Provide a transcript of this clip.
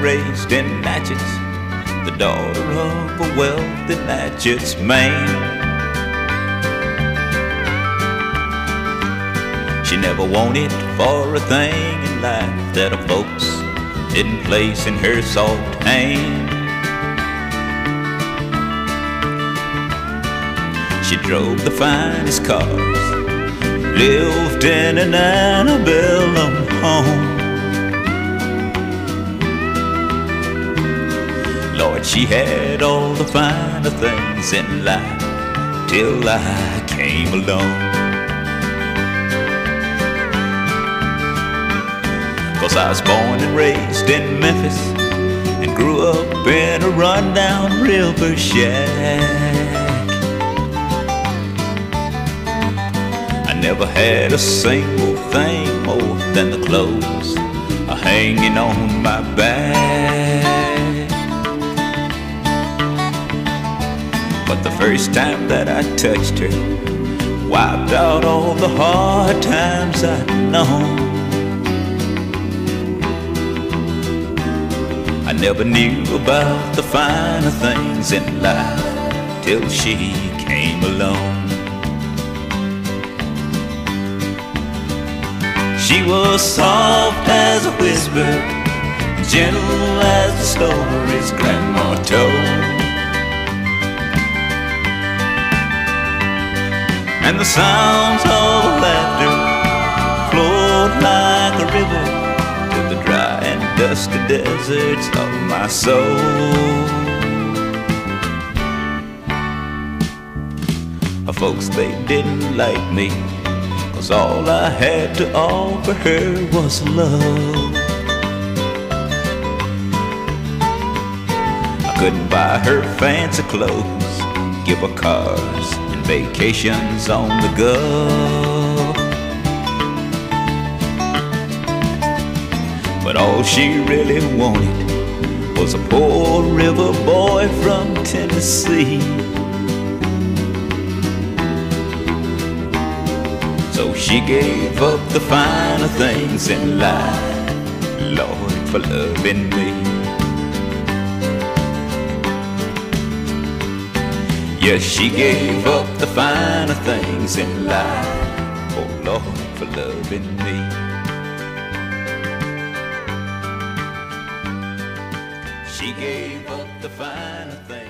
raised in Natchez, the daughter of a wealthy Natchez man. She never wanted for a thing in life that her folks didn't place in her soft hand. She drove the finest cars, lived in an antebellum home. She had all the finer things in life till I came along. Cause I was born and raised in Memphis and grew up in a rundown river shack. I never had a single thing more than the clothes hanging on my back. But the first time that I touched her, wiped out all the hard times I'd known. I never knew about the finer things in life till she came along. She was soft as a whisper, gentle as the stories Grandma told. And the sounds of laughter flowed like a river to the dry and dusty deserts of my soul. Folks, they didn't like me, cause all I had to offer her was love. I couldn't buy her fancy clothes, give her cars and vacations on the go. But all she really wanted was a poor river boy from Tennessee. So she gave up the finer things in life, Lord, for loving me. Yes, she gave up the finer things in life, oh Lord, for loving me. She gave up the finer things.